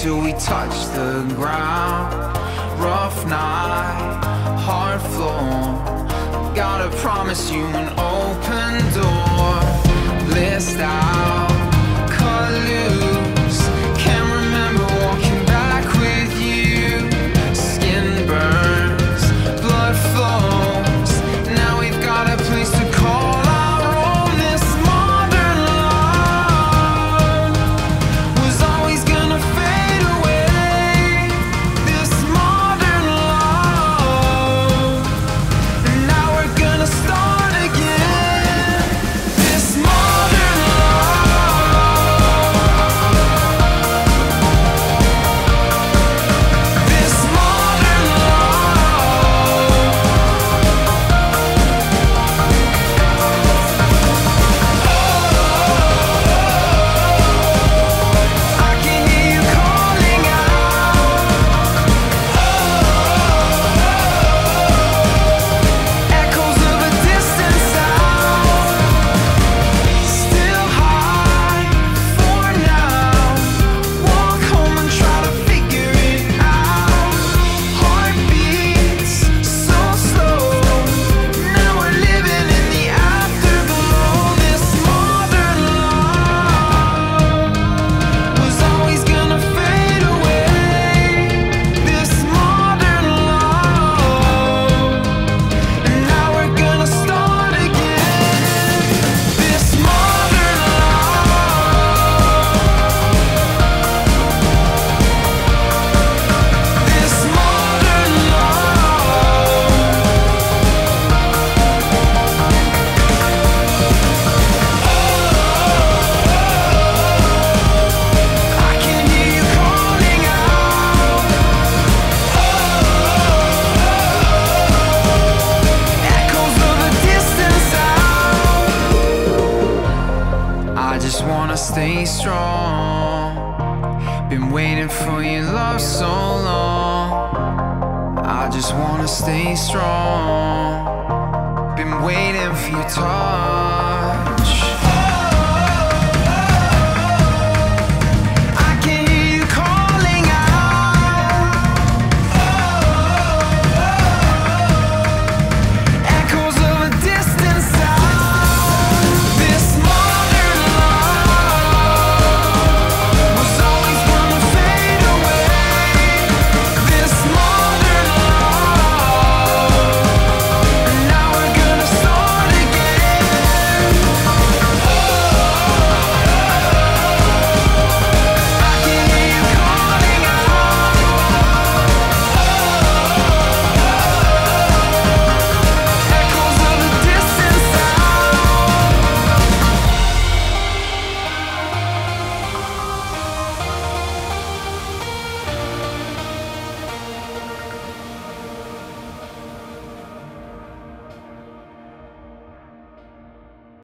till we touch the ground. Rough night, hard floor. Gotta promise you an open. stay strong. Been waiting for your love so long. I just wanna stay strong. Been waiting for your touch.